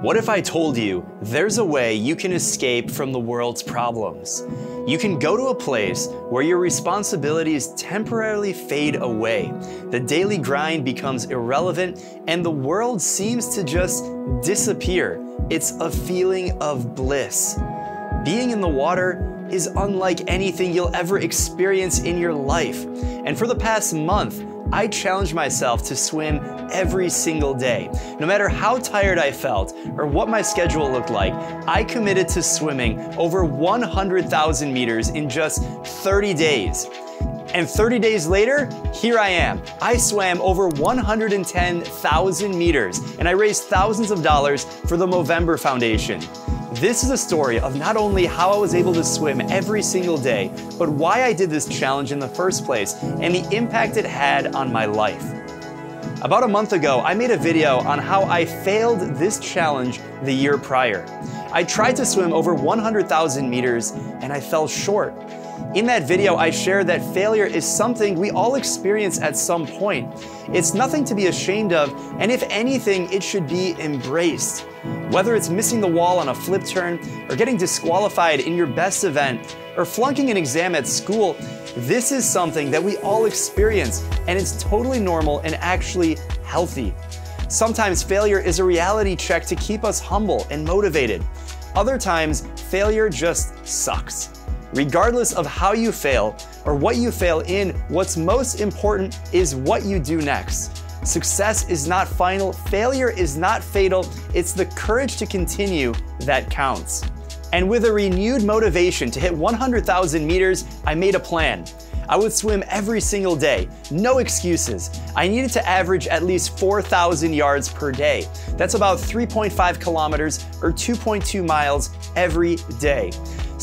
What if I told you there's a way you can escape from the world's problems? You can go to a place where your responsibilities temporarily fade away, the daily grind becomes irrelevant, and the world seems to just disappear. It's a feeling of bliss. Being in the water is unlike anything you'll ever experience in your life. And for the past month, I challenged myself to swim every single day. No matter how tired I felt or what my schedule looked like, I committed to swimming over 100,000 meters in just 30 days. And 30 days later, here I am. I swam over 110,000 meters and I raised thousands of dollars for the Movember Foundation. This is a story of not only how I was able to swim every single day, but why I did this challenge in the first place and the impact it had on my life. About a month ago, I made a video on how I failed this challenge the year prior. I tried to swim over 100,000 meters and I fell short. In that video, I shared that failure is something we all experience at some point. It's nothing to be ashamed of, and if anything, it should be embraced. Whether it's missing the wall on a flip turn, or getting disqualified in your best event, or flunking an exam at school, this is something that we all experience, and it's totally normal and actually healthy. Sometimes failure is a reality check to keep us humble and motivated. Other times, failure just sucks. Regardless of how you fail or what you fail in, what's most important is what you do next. Success is not final, failure is not fatal, it's the courage to continue that counts. And with a renewed motivation to hit 100,000 meters, I made a plan. I would swim every single day, no excuses. I needed to average at least 4,000 yards per day. That's about 3.5 kilometers or 2.2 miles every day.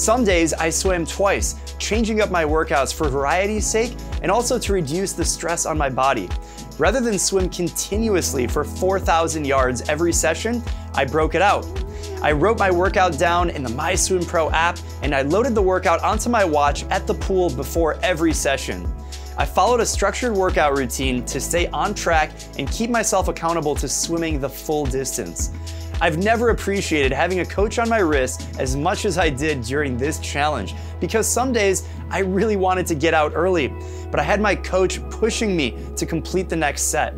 Some days I swam twice, changing up my workouts for variety's sake and also to reduce the stress on my body. Rather than swim continuously for 4,000 yards every session, I broke it out. I wrote my workout down in the MySwimPro app and I loaded the workout onto my watch at the pool before every session. I followed a structured workout routine to stay on track and keep myself accountable to swimming the full distance. I've never appreciated having a coach on my wrist as much as I did during this challenge because some days I really wanted to get out early, but I had my coach pushing me to complete the next set.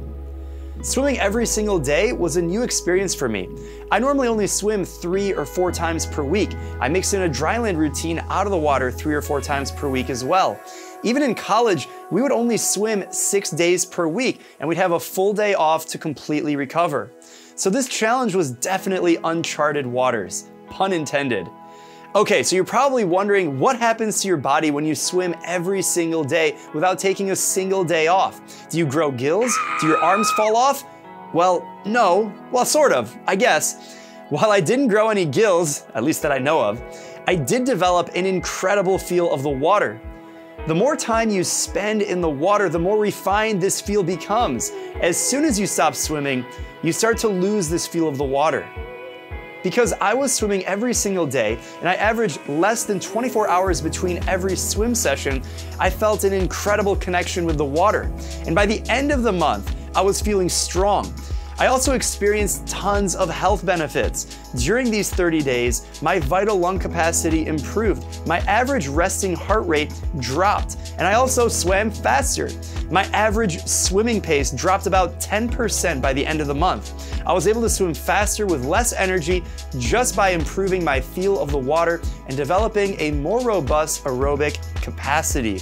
Swimming every single day was a new experience for me. I normally only swim three or four times per week. I mix in a dryland routine out of the water three or four times per week as well. Even in college, we would only swim six days per week and we'd have a full day off to completely recover. So this challenge was definitely uncharted waters, pun intended. Okay, so you're probably wondering what happens to your body when you swim every single day without taking a single day off. Do you grow gills? Do your arms fall off? Well, no. Well, sort of, I guess. While I didn't grow any gills, at least that I know of, I did develop an incredible feel of the water. The more time you spend in the water, the more refined this feel becomes. As soon as you stop swimming, you start to lose this feel of the water. Because I was swimming every single day and I averaged less than 24 hours between every swim session, I felt an incredible connection with the water. And by the end of the month, I was feeling strong. I also experienced tons of health benefits. During these 30 days, my vital lung capacity improved, my average resting heart rate dropped, and I also swam faster. My average swimming pace dropped about 10% by the end of the month. I was able to swim faster with less energy just by improving my feel of the water and developing a more robust aerobic capacity.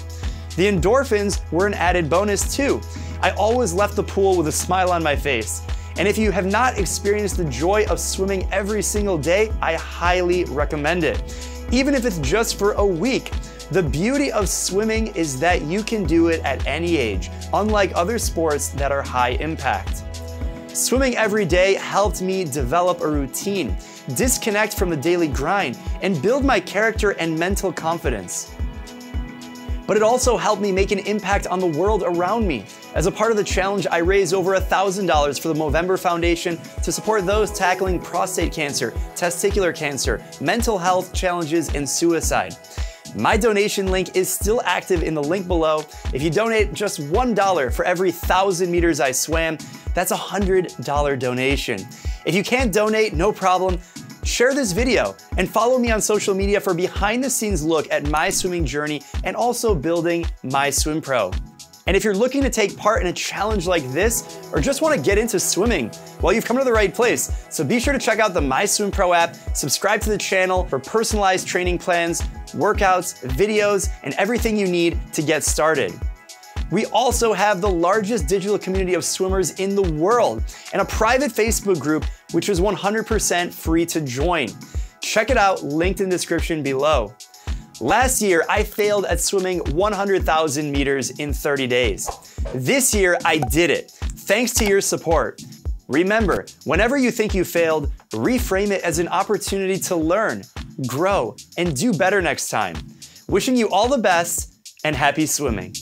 The endorphins were an added bonus too. I always left the pool with a smile on my face. And if you have not experienced the joy of swimming every single day, I highly recommend it. Even if it's just for a week. The beauty of swimming is that you can do it at any age, unlike other sports that are high impact. Swimming every day helped me develop a routine, disconnect from the daily grind, and build my character and mental confidence but it also helped me make an impact on the world around me. As a part of the challenge, I raised over $1,000 for the Movember Foundation to support those tackling prostate cancer, testicular cancer, mental health challenges, and suicide. My donation link is still active in the link below. If you donate just $1 for every 1,000 meters I swam, that's a $100 donation. If you can't donate, no problem. Share this video and follow me on social media for behind the scenes look at my swimming journey and also building MySwimPro. And if you're looking to take part in a challenge like this or just want to get into swimming, well, you've come to the right place. So be sure to check out the MySwimPro app, subscribe to the channel for personalized training plans, workouts, videos, and everything you need to get started. We also have the largest digital community of swimmers in the world and a private Facebook group which is 100% free to join. Check it out, linked in description below. Last year, I failed at swimming 100,000 meters in 30 days. This year, I did it, thanks to your support. Remember, whenever you think you failed, reframe it as an opportunity to learn, grow, and do better next time. Wishing you all the best and happy swimming.